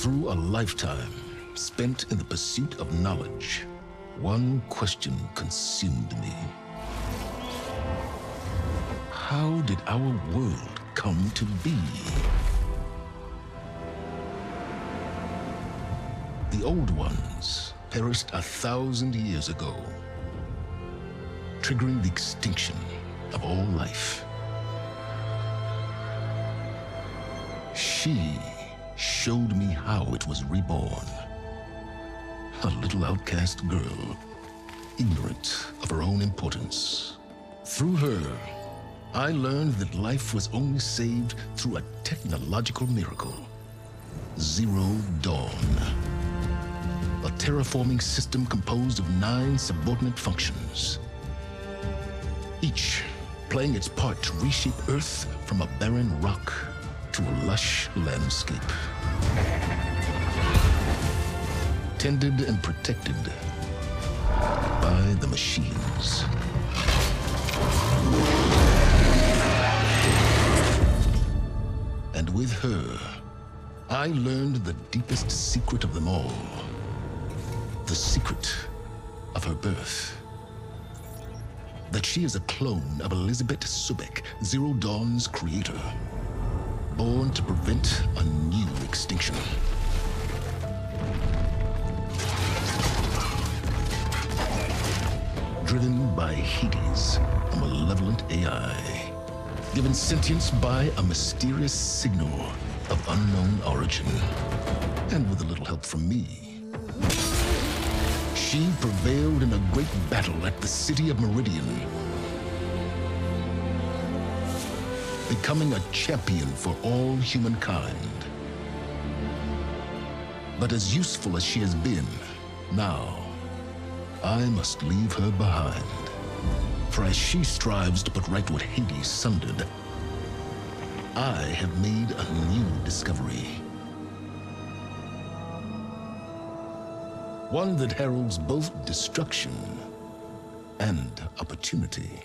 Through a lifetime spent in the pursuit of knowledge, one question consumed me. How did our world come to be? The old ones perished a thousand years ago, triggering the extinction of all life. She showed me how it was reborn. A little outcast girl, ignorant of her own importance. Through her, I learned that life was only saved through a technological miracle. Zero Dawn. A terraforming system composed of nine subordinate functions. Each playing its part to reshape Earth from a barren rock to a lush landscape. Tended and protected by the machines. And with her, I learned the deepest secret of them all. The secret of her birth. That she is a clone of Elizabeth Sobek, Zero Dawn's creator. Born to prevent a new extinction. Driven by Hades, a malevolent AI. Given sentience by a mysterious signal of unknown origin. And with a little help from me. She prevailed in a great battle at the city of Meridian. Becoming a champion for all humankind. But as useful as she has been, now, I must leave her behind. For as she strives to put right what Hades sundered, I have made a new discovery. One that heralds both destruction and opportunity.